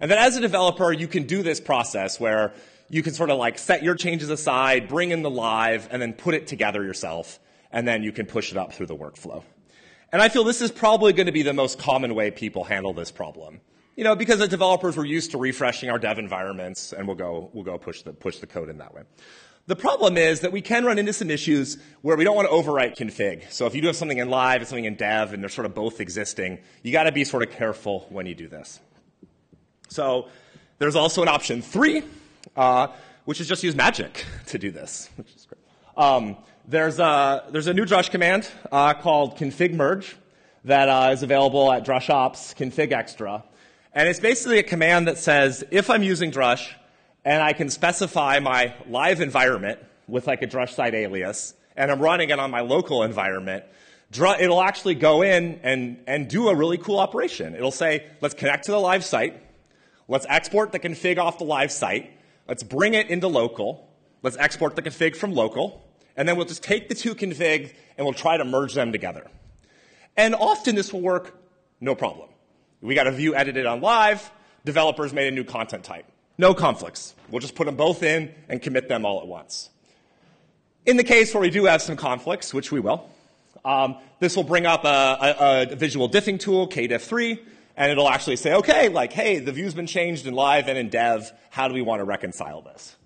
And then as a developer, you can do this process where you can sort of like set your changes aside, bring in the live, and then put it together yourself, and then you can push it up through the workflow. And I feel this is probably going to be the most common way people handle this problem. You know, because the developers were used to refreshing our dev environments, and we'll go, we'll go push the, push the code in that way. The problem is that we can run into some issues where we don't want to overwrite config. So if you do have something in live and something in dev, and they're sort of both existing, you got to be sort of careful when you do this. So there's also an option three, uh, which is just use magic to do this, which is great. Um, there's, a, there's a new drush command uh, called config merge that uh, is available at drush ops config extra. And it's basically a command that says if I'm using drush and I can specify my live environment with like a drush site alias, and I'm running it on my local environment, it'll actually go in and, and do a really cool operation. It'll say, let's connect to the live site. Let's export the config off the live site. Let's bring it into local. Let's export the config from local. And then we'll just take the two configs and we'll try to merge them together. And often this will work no problem. We got a view edited on live. Developers made a new content type. No conflicts. We'll just put them both in and commit them all at once. In the case where we do have some conflicts, which we will, um, this will bring up a, a, a visual diffing tool, KDiff3, and it'll actually say, okay, like, hey, the view's been changed in live and in dev. How do we want to reconcile this?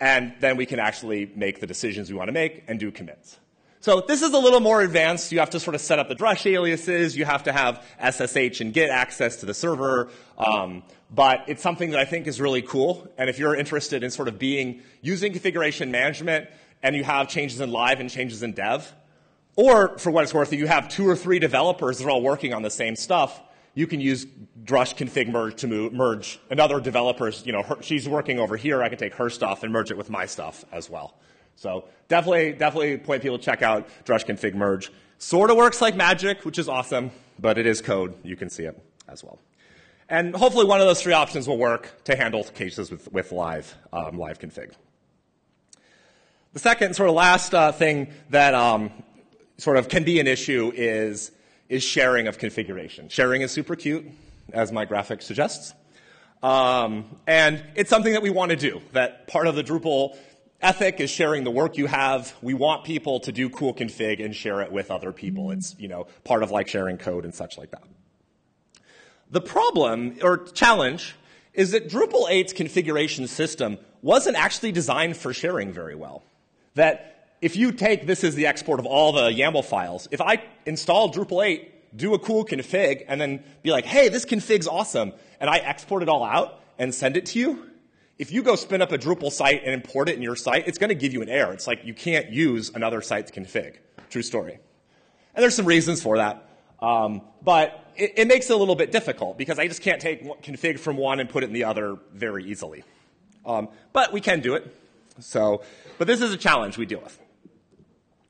And then we can actually make the decisions we want to make and do commits. So this is a little more advanced. You have to sort of set up the drush aliases. You have to have SSH and Git access to the server. Um, but it's something that I think is really cool. And if you're interested in sort of being using configuration management and you have changes in live and changes in dev, or for what it's worth, if you have two or three developers that are all working on the same stuff, you can use drush config merge to merge another developer's, you know, her, she's working over here, I can take her stuff and merge it with my stuff as well. So definitely, definitely point people to check out drush config merge. Sort of works like magic, which is awesome, but it is code. You can see it as well. And hopefully one of those three options will work to handle cases with, with live, um, live config. The second sort of last uh, thing that um, sort of can be an issue is is sharing of configuration. Sharing is super cute, as my graphic suggests. Um, and it's something that we want to do. That part of the Drupal ethic is sharing the work you have. We want people to do cool config and share it with other people. Mm-hmm. It's, you know, part of like sharing code and such like that. The problem or challenge is that Drupal 8's configuration system wasn't actually designed for sharing very well. That if you take this as the export of all the YAML files, if I install Drupal 8, do a cool config, and then be like, hey, this config's awesome, and I export it all out and send it to you, if you go spin up a Drupal site and import it in your site, it's going to give you an error. It's like you can't use another site's config. True story. And there's some reasons for that. Um, but it, it, makes it a little bit difficult because I just can't take config from one and put it in the other very easily. Um, but we can do it. So, but this is a challenge we deal with.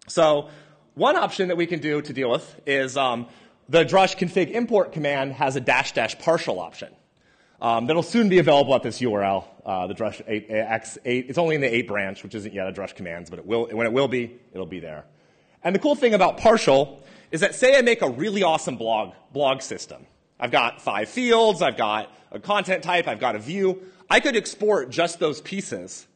So one option that we can do to deal with is um, the drush config import command has a dash dash partial option. Um, that'll soon be available at this URL, uh, the drush 8, X8. It's only in the 8 branch, which isn't yet a drush commands, but it will, when it will be, it'll be there. And the cool thing about partial is that say I make a really awesome blog, blog system. I've got five fields, I've got a content type, I've got a view. I could export just those pieces,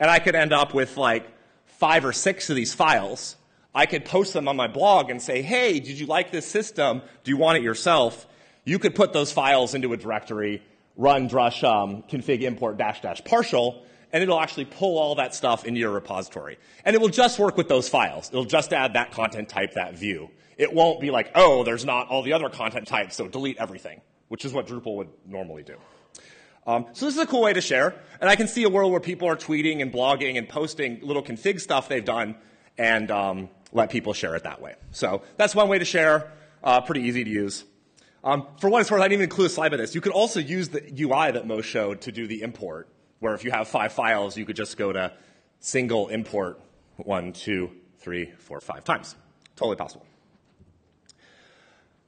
and I could end up with like five or six of these files, I could post them on my blog and say, hey, did you like this system? Do you want it yourself? You could put those files into a directory, run drush config import dash dash partial, and it'll actually pull all that stuff into your repository. And it will just work with those files. It'll just add that content type, that view. It won't be like, oh, there's not all the other content types, so delete everything, which is what Drupal would normally do. Um, so this is a cool way to share. And I can see a world where people are tweeting and blogging and posting little config stuff they've done and um, let people share it that way. So that's one way to share. Uh, pretty easy to use. Um, for what it's worth, I didn't even include a slide of this. You could also use the UI that Mo showed to do the import, where if you have five files, you could just go to single import one, two, three, four, five times. Totally possible.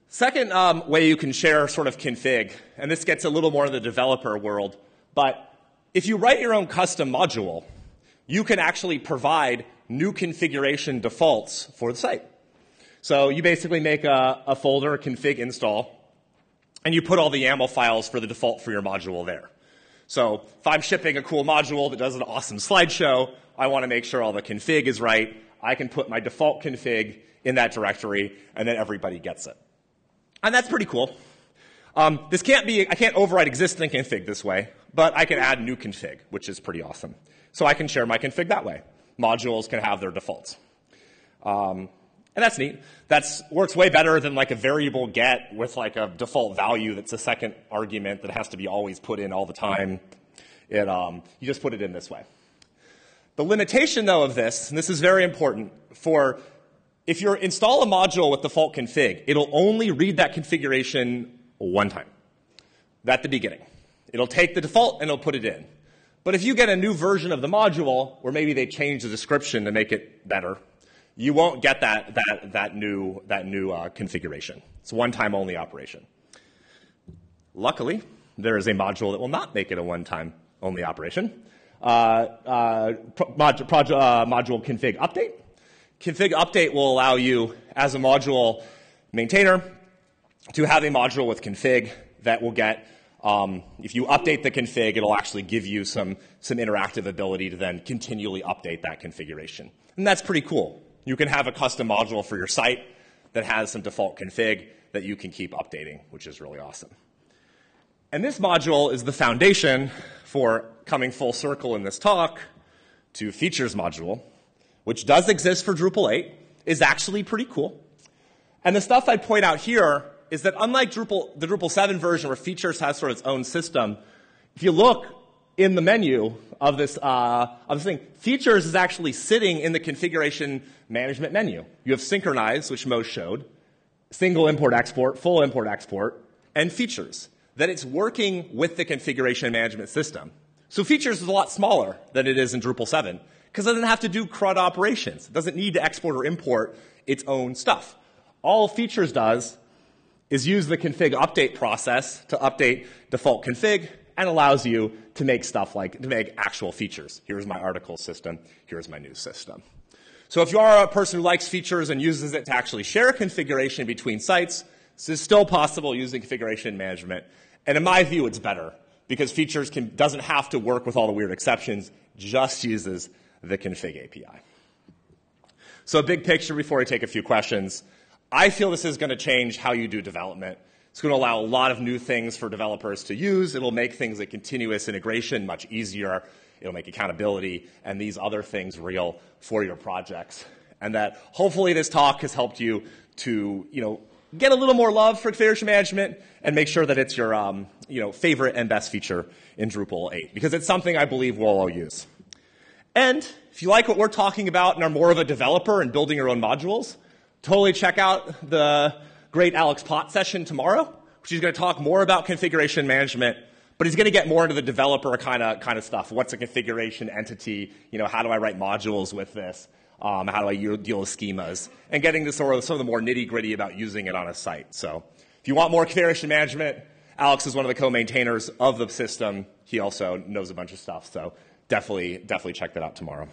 Second um, way you can share sort of config, and this gets a little more in the developer world, but if you write your own custom module, you can actually provide new configuration defaults for the site. So you basically make a, a folder, config install, and you put all the YAML files for the default for your module there. So if I'm shipping a cool module that does an awesome slideshow, I want to make sure all the config is right. I can put my default config in that directory, and then everybody gets it. And that's pretty cool. Um, this can't be, I can't override existing config this way, but I can add new config, which is pretty awesome. So I can share my config that way. Modules can have their defaults. Um, and that's neat. That works way better than like a variable get with like a default value that's a second argument that has to be always put in all the time. It, um, you just put it in this way. The limitation, though, of this, and this is very important, for if you install a module with default config, it'll only read that configuration one time at the beginning. It'll take the default and it'll put it in. But if you get a new version of the module, where maybe they change the description to make it better, you won't get that, that, that new, that new uh, configuration. It's a one-time only operation. Luckily, there is a module that will not make it a one-time only operation. Uh, uh, mod, uh, module config update. Config update will allow you, as a module maintainer, to have a module with config that will get um, if you update the config, it'll actually give you some, some interactive ability to then continually update that configuration. And that's pretty cool. You can have a custom module for your site that has some default config that you can keep updating, which is really awesome. And this module is the foundation for coming full circle in this talk to features module, which does exist for Drupal 8, is actually pretty cool. And the stuff I'd point out here is that unlike Drupal, the Drupal 7 version where features has sort of its own system, if you look in the menu of this, uh, of this thing, features is actually sitting in the configuration management menu. You have synchronize, which Mo showed, single import export, full import export, and features. That it's working with the configuration management system. So features is a lot smaller than it is in Drupal 7 because it doesn't have to do CRUD operations. It doesn't need to export or import its own stuff. All features does is use the config update process to update default config and allows you to make stuff like to make actual features. Here's my article system. Here's my news system. So if you are a person who likes features and uses it to actually share configuration between sites, this is still possible using configuration management. And in my view, it's better because features can, doesn't have to work with all the weird exceptions, just uses the config API. So a big picture before we take a few questions. I feel this is going to change how you do development. It's going to allow a lot of new things for developers to use. It'll make things like continuous integration much easier. It'll make accountability and these other things real for your projects. And that hopefully this talk has helped you to, you know, get a little more love for configuration management and make sure that it's your, um, you know, favorite and best feature in Drupal 8 because it's something I believe we'll all use. And if you like what we're talking about and are more of a developer and building your own modules, totally check out the great Alex Pott session tomorrow, which he's going to talk more about configuration management, but he's going to get more into the developer kind of kind of stuff. What's a configuration entity? You know, how do I write modules with this? Um, how do I deal with schemas? And getting to sort of some of the more nitty gritty about using it on a site. So if you want more configuration management, Alex is one of the co-maintainers of the system. He also knows a bunch of stuff. So definitely, definitely check that out tomorrow.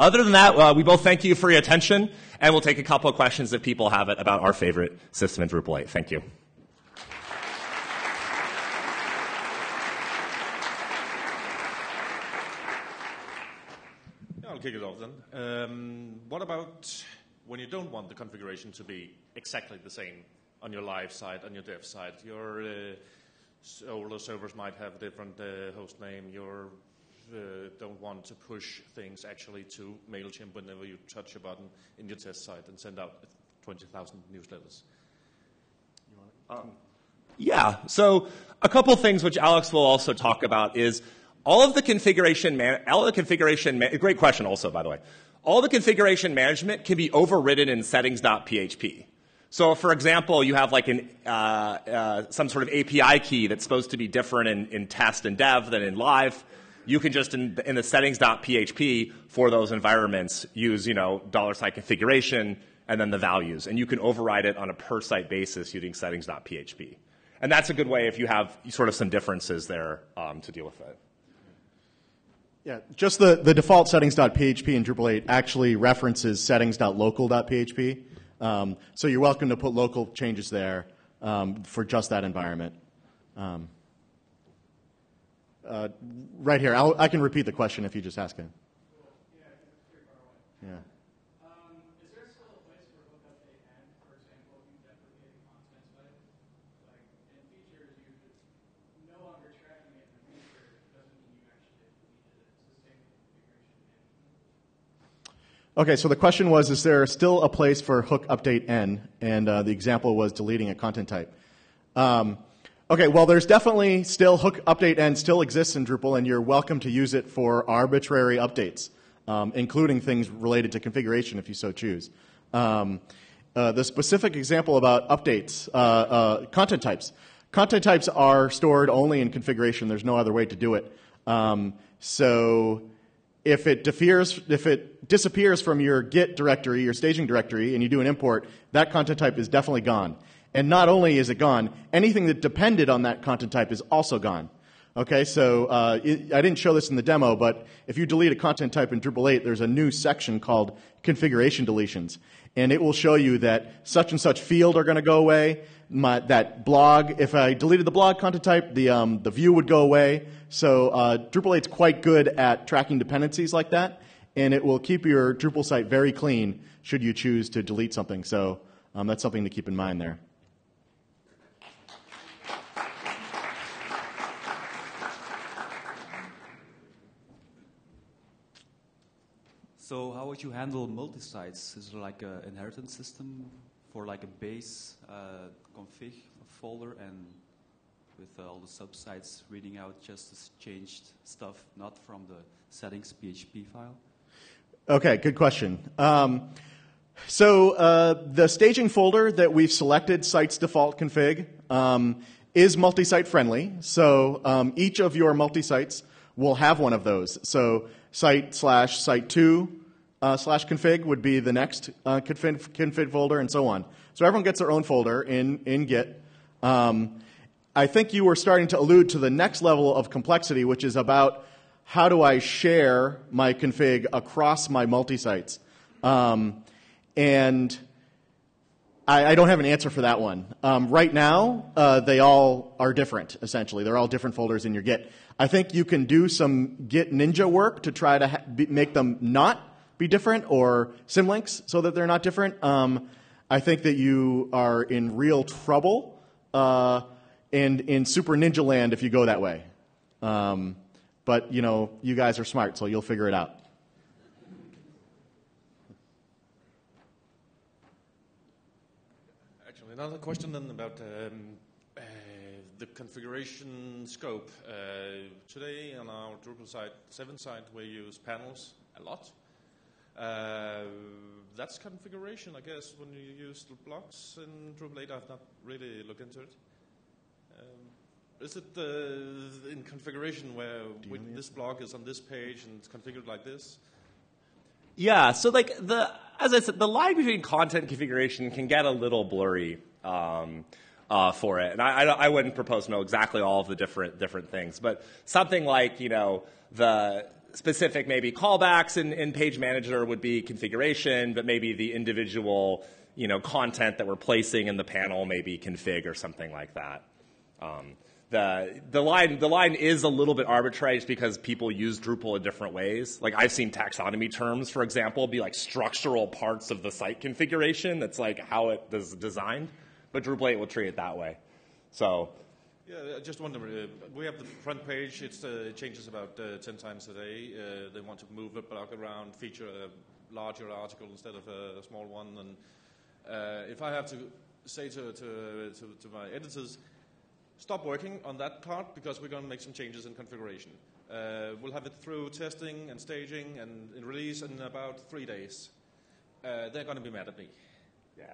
Other than that, uh, we both thank you for your attention, and we'll take a couple of questions if people have it about our favorite system in Drupal 8. Thank you. I'll kick it off then. Um, what about when you don't want the configuration to be exactly the same on your live side, on your dev side? Your uh, older servers might have a different uh, host name. Your uh, don't want to push things actually to MailChimp whenever you touch a button in your test site and send out 20,000 newsletters. Um, yeah, so a couple things which Alex will also talk about is all of the configuration, man- all the configuration, ma- great question also, by the way. All the configuration management can be overridden in settings.php. So, for example, you have like an, uh, uh, some sort of API key that's supposed to be different in, in test and dev than in live you can just in, in the settings.php for those environments use, you know, dollar sign configuration and then the values. And you can override it on a per site basis using settings.php. And that's a good way if you have sort of some differences there um, to deal with it. Yeah, just the, the default settings.php in Drupal 8 actually references settings.local.php. Um, so you're welcome to put local changes there um, for just that environment. Um, uh, right here. I'll, i can repeat the question if you just ask him. Yeah. Um, is there still a place for hookup and, for example, if you deprecate a content type, like in features, you no longer tracking it in the future doesn't mean you actually deleted it. It's the same configuration Okay, so the question was, is there still a place for hook update n? And uh, the example was deleting a content type. Um, Okay, well, there's definitely still hook update N still exists in Drupal, and you're welcome to use it for arbitrary updates, um, including things related to configuration if you so choose. Um, uh, the specific example about updates, uh, uh, content types. Content types are stored only in configuration. There's no other way to do it. Um, so if it if it disappears from your Git directory, your staging directory, and you do an import, that content type is definitely gone. And not only is it gone, anything that depended on that content type is also gone. Okay, so uh, it, I didn't show this in the demo, but if you delete a content type in Drupal 8, there's a new section called configuration deletions. And it will show you that such and such field are going to go away. My, that blog, if I deleted the blog content type, the, um, the view would go away. So uh, Drupal 8 is quite good at tracking dependencies like that, and it will keep your Drupal site very clean should you choose to delete something. So um, that's something to keep in mind there. So how would you handle multi-sites? Is there like an inheritance system for like a base uh, config folder and with uh, all the subsites reading out just the changed stuff, not from the settings PHP file? Okay, good question. Um, so uh, the staging folder that we've selected, sites default config, um, is multi-site friendly. So um, each of your multi-sites will have one of those. So site slash site two uh, slash config would be the next uh, config, config, folder, and so on. So everyone gets their own folder in, in Git. Um, I think you were starting to allude to the next level of complexity, which is about how do I share my config across my multi-sites. Um, and I, I, don't have an answer for that one. Um, right now, uh, they all are different, essentially. They're all different folders in your Git. I think you can do some Git ninja work to try to make them not be different or symlinks so that they're not different. Um, I think that you are in real trouble uh, and in super ninja land if you go that way. Um, but, you know, you guys are smart, so you'll figure it out. Actually, another question then about um, uh, the configuration scope. Uh, today on our Drupal site, 7 site, we use panels a lot. Uh, that's configuration, I guess, when you use the blocks in Drupal 8. I've not really looked into it. Um, is it uh, in configuration where this block is on this page and it's configured like this? Yeah, so like the as I said, the line between content configuration can get a little blurry um, uh, for it, and I, I, I, wouldn't propose to know exactly all of the different different things, but something like you know the specific maybe callbacks in, in Page Manager would be configuration, but maybe the individual you know, content that we're placing in the panel maybe config or something like that. Um, the, the, line, the line is a little bit arbitrary because people use Drupal in different ways. Like I've seen taxonomy terms, for example, be like structural parts of the site configuration. That's like how it is designed. But Drupal 8 will treat it that way. So yeah, I just wonder. Uh, we have the front page. Uh, it changes about uh, ten times a day. Uh, they want to move the block around, feature a larger article instead of a, a small one. And uh, if I have to say to, to, to, to, my editors, stop working on that part because we're going to make some changes in configuration. Uh, we'll have it through testing and staging and in release in about three days. they're going to be mad at me. Yeah.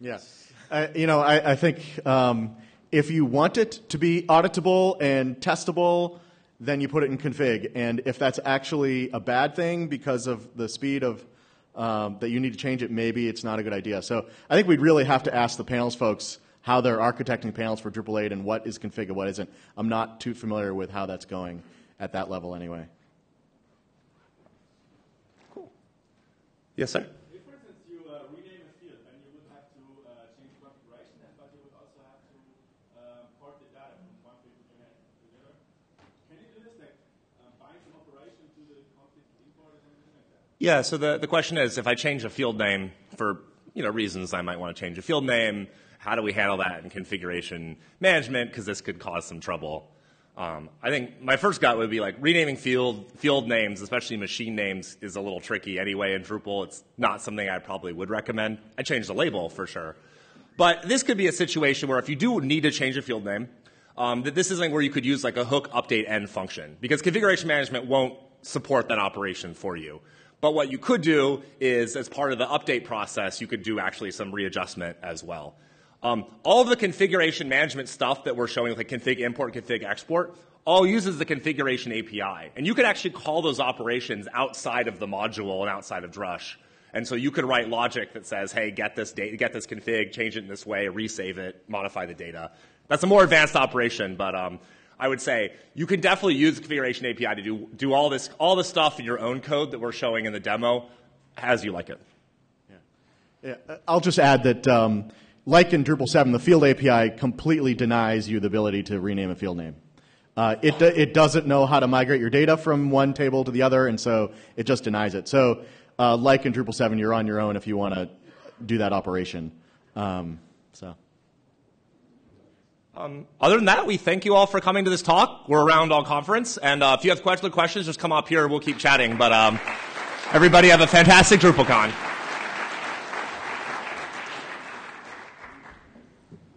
Yes. you know, I, I think. Um, if you want it to be auditable and testable, then you put it in config. And if that's actually a bad thing because of the speed of um, that you need to change it, maybe it's not a good idea. So I think we'd really have to ask the panels folks how they're architecting panels for Drupal 8 and what is config and what isn't. I'm not too familiar with how that's going at that level anyway. Cool. Yes, sir. Yeah, so the, the question is if I change a field name for you know reasons I might want to change a field name, how do we handle that in configuration management? Because this could cause some trouble. Um, I think my first gut would be like renaming field field names, especially machine names, is a little tricky anyway in Drupal. It's not something I probably would recommend. I change the label for sure. But this could be a situation where if you do need to change a field name, um, that this is something where you could use like a hook update N function because configuration management won't support that operation for you. But what you could do is, as part of the update process, you could do actually some readjustment as well. Um, all of the configuration management stuff that we're showing, like config import, config export, all uses the configuration API. And you could actually call those operations outside of the module and outside of Drush. And so you could write logic that says, hey, get this data, get this config, change it in this way, resave it, modify the data. That's a more advanced operation, but um, I would say you can definitely use the configuration API to do, do all this all the stuff in your own code that we're showing in the demo as you like it. Yeah, I'll just add that, um, like in Drupal 7, the field API completely denies you the ability to rename a field name. Uh, it, it doesn't know how to migrate your data from one table to the other, and so it just denies it. So, uh, like in Drupal 7, you're on your own if you want to do that operation. Um, so. Um, other than that, we thank you all for coming to this talk. We're around all conference, and uh, if you have questions, questions, just come up here. We'll keep chatting. But um, everybody have a fantastic DrupalCon.